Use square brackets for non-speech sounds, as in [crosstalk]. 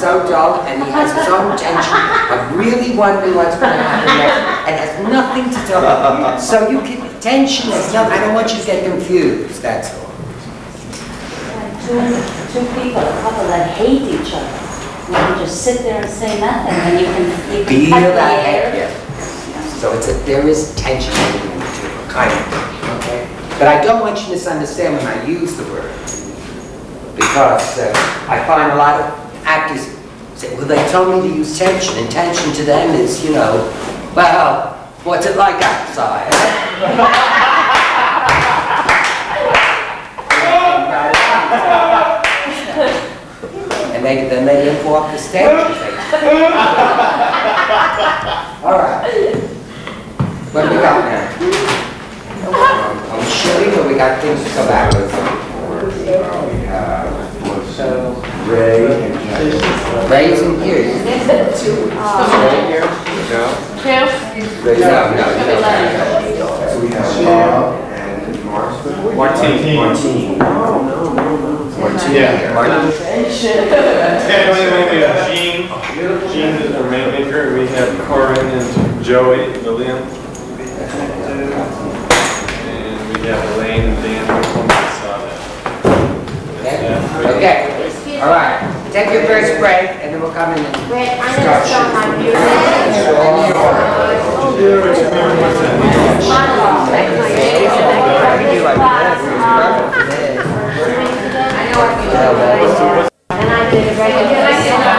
so dull, and he has his own tension of really wondering what's going to happen next, and has nothing to tell. So you can, tension is, no, I don't want you to get confused, that's all. Two, two people, a couple that hate each other. You can just sit there and say nothing, and you can, you can Feel cut the that, air. yeah. So it's a, there is tension between the two, kind of, okay? But I don't want you to misunderstand when I use the word. Because uh, I find a lot of actors say, well, they told me to use tension, and tension to them is, you know, well, what's it like outside? [laughs] And they, then they limp off the stage. [laughs] All right. What do we got now? Shooting or we got things to go back with? We have Ray and Jack. Ray's in here. Ray here? No? Ray- No, no, no. So we have Bob and Martha. Martine. Martine. Yeah. Martin? Yeah, wait, wait, wait, Jean, Jean is our main maker, we have Corin and Joey, Lillian. And we have Elaine and Dan, which one we. Okay, all right. Take your first break, and then we'll come in. And Wait, I'm going to show my music. I know I can do it. And I did a regular.